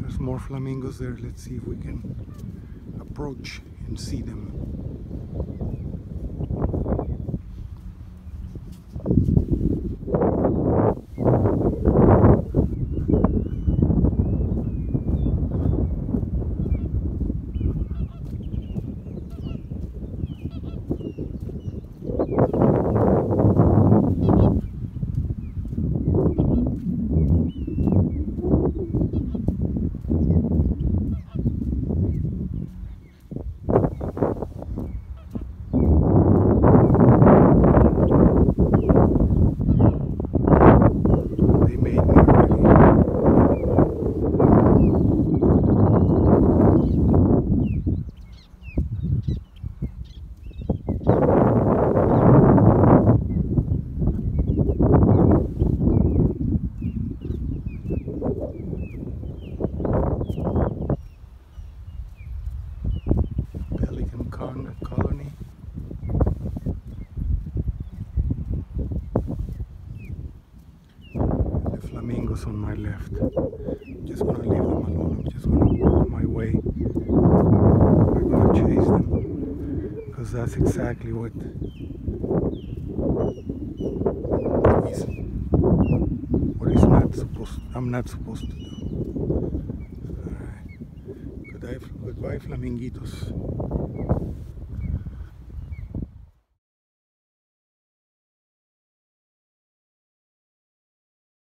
There's more flamingos there. Let's see if we can approach and see them. Flamingos on my left. I'm Just gonna leave them alone. I'm just gonna work my way. I'm gonna chase them because that's exactly what is what is not supposed. I'm not supposed to do. Alright. Goodbye, goodbye, flamingitos.